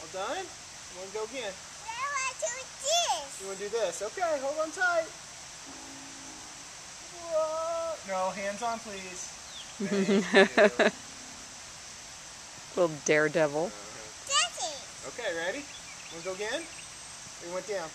All done? You want to go again? I want to do this. You want to do this? Okay, hold on tight. Whoa. No, hands on, please. Little daredevil. Uh-huh. Okay, ready? Want to go again? We went down?